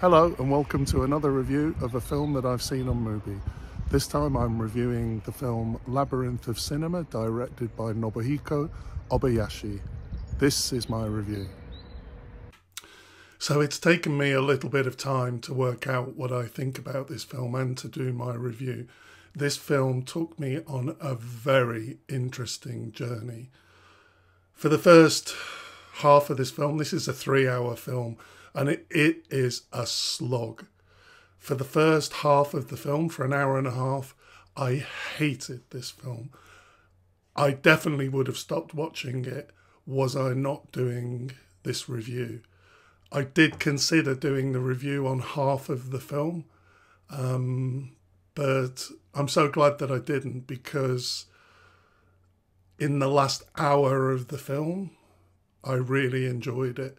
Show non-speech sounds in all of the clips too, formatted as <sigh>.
Hello and welcome to another review of a film that I've seen on Mubi. This time I'm reviewing the film Labyrinth of Cinema directed by Nobuhiko Obayashi. This is my review. So it's taken me a little bit of time to work out what I think about this film and to do my review. This film took me on a very interesting journey. For the first half of this film, this is a three hour film and it, it is a slog. For the first half of the film, for an hour and a half, I hated this film. I definitely would have stopped watching it was I not doing this review. I did consider doing the review on half of the film, um, but I'm so glad that I didn't because in the last hour of the film, I really enjoyed it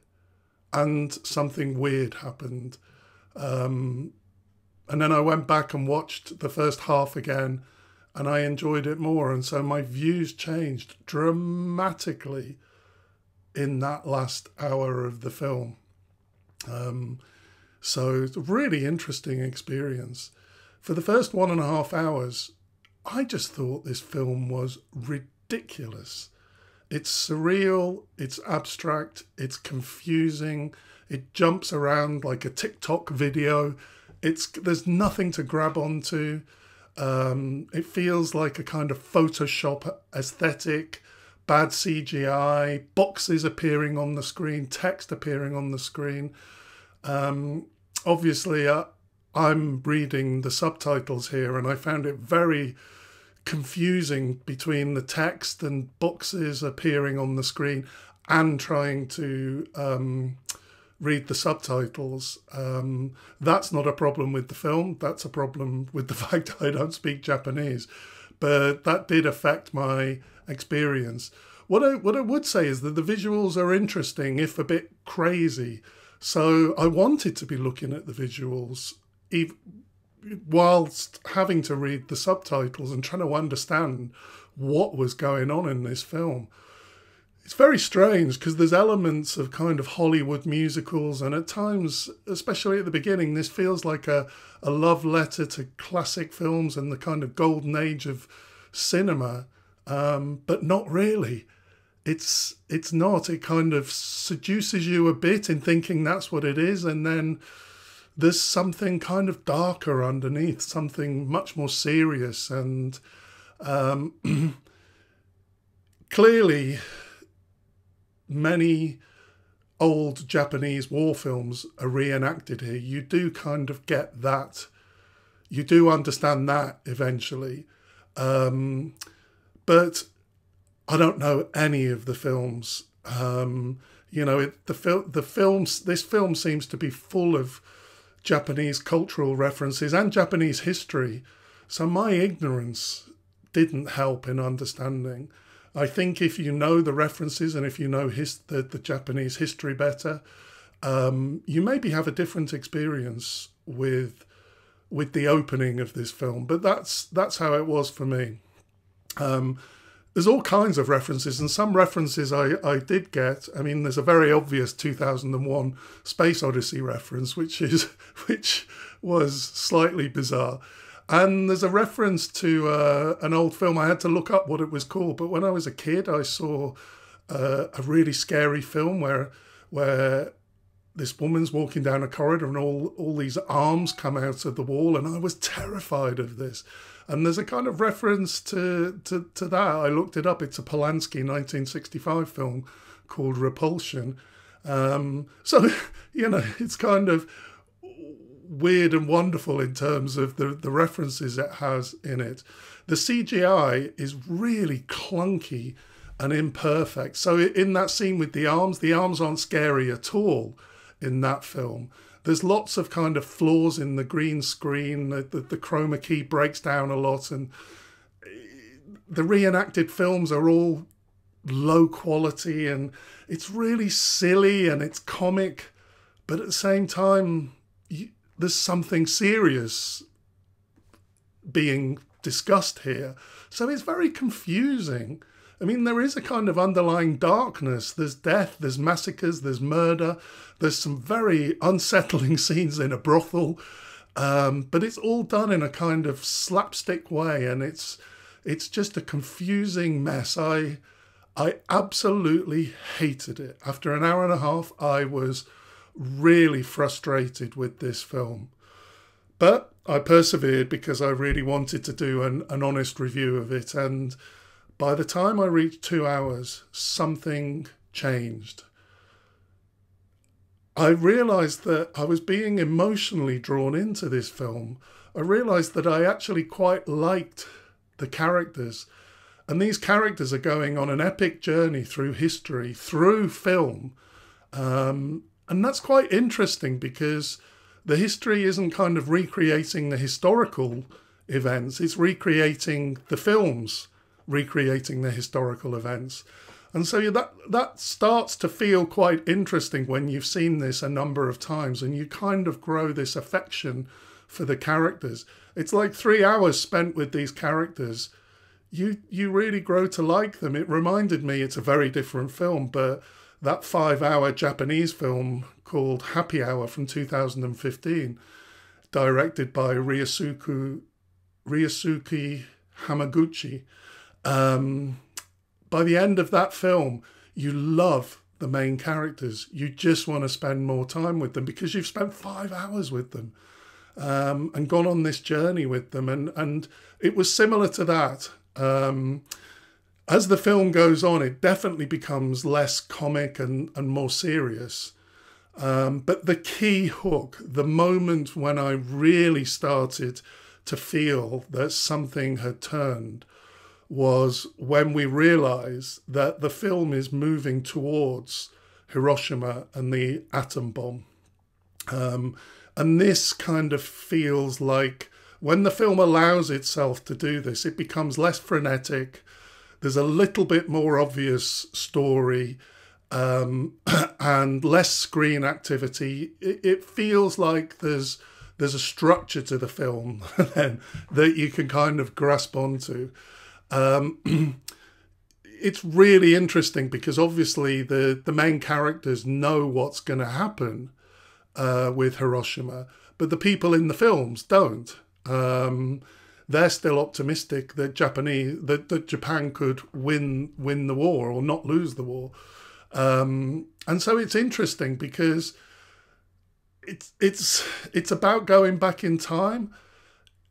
and something weird happened. Um, and then I went back and watched the first half again and I enjoyed it more. And so my views changed dramatically in that last hour of the film. Um, so it's a really interesting experience. For the first one and a half hours, I just thought this film was ridiculous. It's surreal, it's abstract, it's confusing, it jumps around like a TikTok video. It's there's nothing to grab onto. Um, it feels like a kind of Photoshop aesthetic, bad CGI, boxes appearing on the screen, text appearing on the screen. Um, obviously, uh, I'm reading the subtitles here, and I found it very confusing between the text and boxes appearing on the screen and trying to um, read the subtitles. Um, that's not a problem with the film. That's a problem with the <laughs> fact I don't speak Japanese. But that did affect my experience. What I, what I would say is that the visuals are interesting, if a bit crazy. So I wanted to be looking at the visuals, whilst having to read the subtitles and trying to understand what was going on in this film. It's very strange because there's elements of kind of Hollywood musicals, and at times, especially at the beginning, this feels like a, a love letter to classic films and the kind of golden age of cinema, um, but not really. It's it's not. It kind of seduces you a bit in thinking that's what it is, and then there's something kind of darker underneath, something much more serious. And um, <clears throat> clearly, many old Japanese war films are reenacted here. You do kind of get that. You do understand that eventually. Um, but I don't know any of the films. Um, you know, it, the, fil- the films, this film seems to be full of Japanese cultural references and Japanese history. So my ignorance didn't help in understanding. I think if you know the references and if you know his, the, the Japanese history better, um, you maybe have a different experience with with the opening of this film. But that's that's how it was for me. Um, there's all kinds of references, and some references I, I did get. I mean, there's a very obvious 2001 Space Odyssey reference, which is <laughs> which was slightly bizarre. And there's a reference to uh, an old film. I had to look up what it was called, but when I was a kid, I saw uh, a really scary film where where this woman's walking down a corridor and all all these arms come out of the wall, and I was terrified of this. And there's a kind of reference to, to, to that. I looked it up. It's a Polanski 1965 film called Repulsion. Um, so, <laughs> you know, it's kind of weird and wonderful in terms of the, the references it has in it. The CGI is really clunky and imperfect. So, in that scene with the arms, the arms aren't scary at all in that film there's lots of kind of flaws in the green screen. The, the, the chroma key breaks down a lot, and eh, the reenacted films are all low quality, and it's really silly and it's comic, but at the same time, you, there's something serious being discussed here. So it's very confusing. I mean, there is a kind of underlying darkness. There's death, there's massacres, there's murder, there's some very unsettling <laughs> scenes in a brothel, um, but it's all done in a kind of slapstick way, and it's it's just a confusing mess. I I absolutely hated it. After an hour and a half, I was really frustrated with this film. But I persevered because I really wanted to do an, an honest review of it. And by the time I reached two hours, something changed. I realised that I was being emotionally drawn into this film. I realised that I actually quite liked the characters. And these characters are going on an epic journey through history, through film. Um, and that's quite interesting because the history isn't kind of recreating the historical events, it's recreating the films, recreating the historical events. And so that that starts to feel quite interesting when you've seen this a number of times and you kind of grow this affection for the characters. It's like 3 hours spent with these characters. You you really grow to like them. It reminded me it's a very different film, but that 5-hour Japanese film called Happy Hour from 2015, directed by Ryusuke, Ryusuke Hamaguchi. Um, by the end of that film, you love the main characters. You just want to spend more time with them because you've spent five hours with them um, and gone on this journey with them. And, and it was similar to that. Um, as the film goes on, it definitely becomes less comic and, and more serious. Um, but the key hook, the moment when I really started to feel that something had turned, was when we realized that the film is moving towards Hiroshima and the atom bomb. Um, and this kind of feels like when the film allows itself to do this, it becomes less frenetic. There's a little bit more obvious story um, <clears throat> and less screen activity. It, it, feels like there's there's a structure to the film <laughs> then that you can kind of grasp onto. Um, <clears throat> it's really interesting because obviously the the main characters know what's going to happen uh, with Hiroshima, but the people in the films don't. Um, they're still optimistic that Japanese that, that Japan could win win the war or not lose the war. Um, and so it's interesting because it's it's it's about going back in time,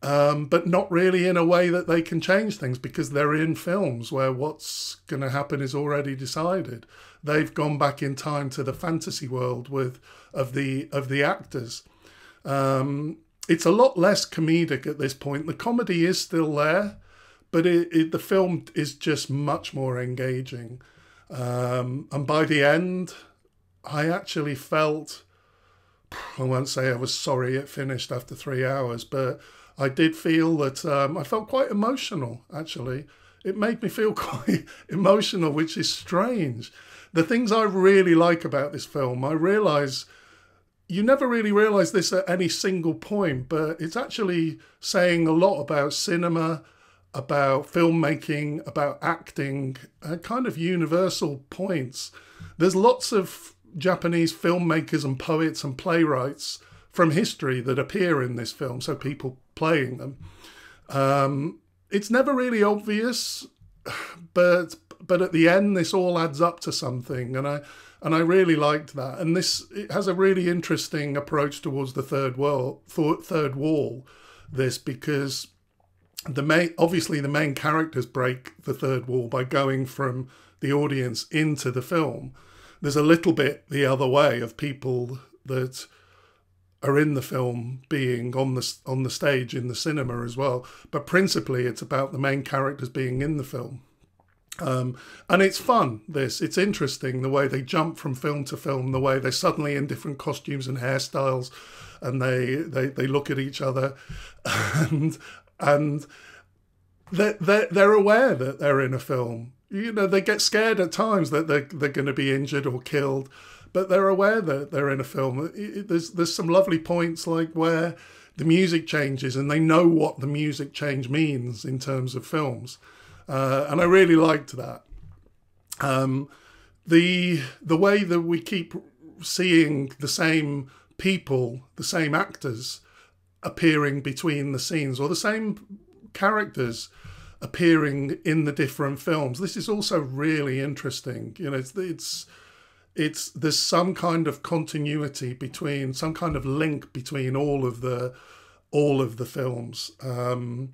um, but not really in a way that they can change things because they're in films where what's going to happen is already decided. They've gone back in time to the fantasy world with of the of the actors. Um, it's a lot less comedic at this point. The comedy is still there, but it, it, the film is just much more engaging. Um, and by the end, I actually felt, I won't say I was sorry it finished after three hours, but I did feel that um, I felt quite emotional, actually. It made me feel <laughs> quite emotional, which is strange. The things I really like about this film, I realise you never really realise this at any single point, but it's actually saying a lot about cinema about filmmaking, about acting, uh, kind of universal points. There's lots of Japanese filmmakers and poets and playwrights from history that appear in this film, so people playing them. Um, it's never really obvious, but but at the end, this all adds up to something, and I and I really liked that. And this it has a really interesting approach towards the third world, third wall. This because the main obviously the main characters break the third wall by going from the audience into the film there's a little bit the other way of people that are in the film being on the on the stage in the cinema as well but principally it's about the main characters being in the film. Um, and it's fun this. It's interesting the way they jump from film to film the way they're suddenly in different costumes and hairstyles and they they, they look at each other. <laughs> And and they're, they're, they're aware that they're in a film. You know, they get scared at times that they're, they're going to be injured or killed, but they're aware that they're in a film. There's, there's some lovely points like where the music changes and they know what the music change means in terms of films. Uh, and I really liked that. Um, the the way that we keep seeing the same people, the same actors appearing between the scenes, or the same characters appearing in the different films. This is also really interesting. You know, it's it's it's there's some kind of continuity between some kind of link between all of the all of the films. Um,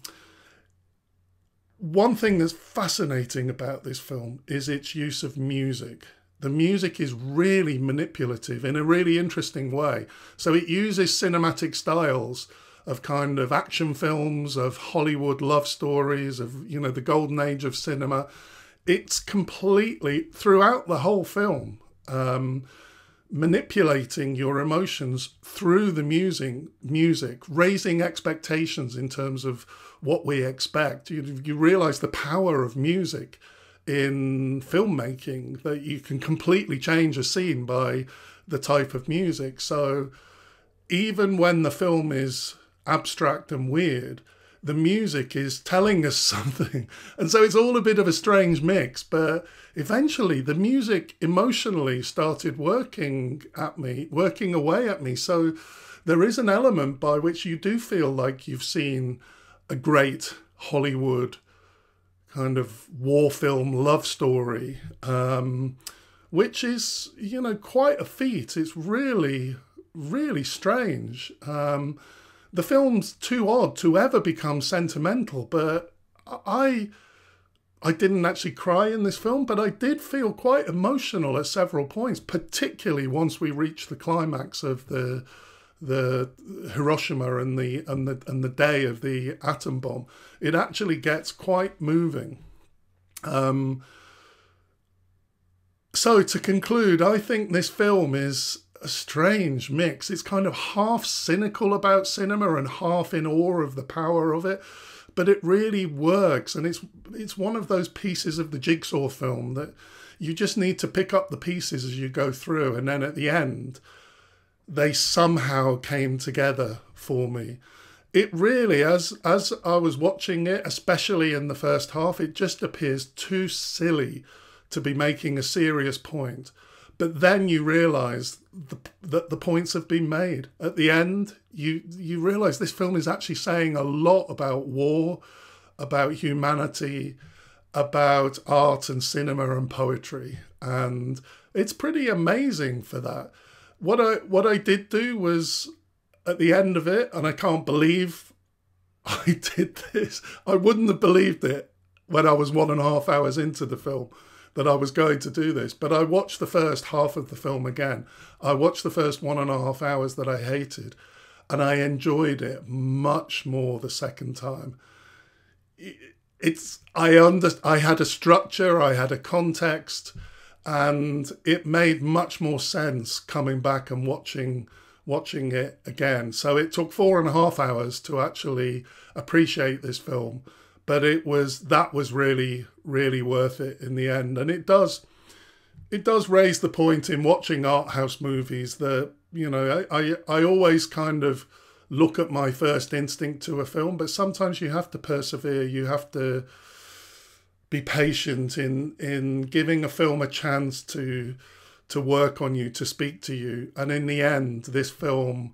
one thing that's fascinating about this film is its use of music. The music is really manipulative in a really interesting way. So it uses cinematic styles of kind of action films, of Hollywood love stories, of, you know, the golden age of cinema. It's completely throughout the whole film. Um, manipulating your emotions through the music, music, raising expectations in terms of what we expect. You, you realize the power of music in filmmaking that you can completely change a scene by the type of music. So even when the film is abstract and weird, the music is telling us <laughs> something. And so it's all a bit of a strange mix, but eventually the music emotionally started working at me, working away at me. So there is an element by which you do feel like you've seen a great Hollywood kind of war film love story, um, which is, you know, quite a feat. It's really, really strange. Um, the film's too odd to ever become sentimental, but I I didn't actually cry in this film, but I did feel quite emotional at several points, particularly once we reached the climax of the the Hiroshima and the and the and the day of the atom bomb. It actually gets quite moving. Um, so to conclude, I think this film is a strange mix. It's kind of half cynical about cinema and half in awe of the power of it, but it really works. And it's it's one of those pieces of the jigsaw film that you just need to pick up the pieces as you go through, and then at the end, they somehow came together for me. It really, as as I was watching it, especially in the first half, it just appears too silly to be making a serious point. But then you realise the, that the points have been made. At the end, you you realise this film is actually saying a lot about war, about humanity, about art and cinema and poetry, and it's pretty amazing for that. What I what I did do was at the end of it, and I can't believe <laughs> I did this. I wouldn't have believed it when I was one and a half hours into the film that I was going to do this. But I watched the first half of the film again. I watched the first one and a half hours that I hated, and I enjoyed it much more the second time. It's I under I had a structure, I had a context, and it made much more sense coming back and watching watching it again. So it took four and a half hours to actually appreciate this film but it was that was really really worth it in the end. And it does it does raise the point in watching art house movies that you know I, I i always kind of look at my first instinct to a film but sometimes you have to persevere. You have to be patient in in giving a film a chance to to work on you to speak to you. And in the end this film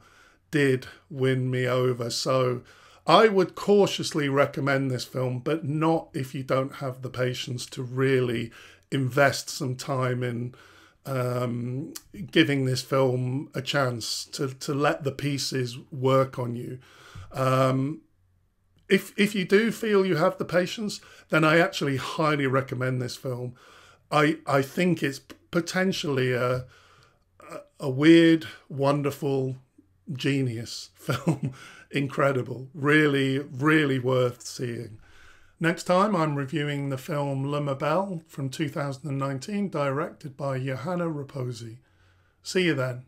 did win me over. So I would cautiously recommend this film, but not if you don't have the patience to really invest some time in um, giving this film a chance to to let the pieces work on you. Um, if if you do feel you have the patience, then I actually highly recommend this film. I I think it's potentially a a weird, wonderful, genius <laughs> film incredible. Really, really worth seeing. Next time, I'm reviewing the film Lemebel from 2019, directed by Joanna Reposi. See you then.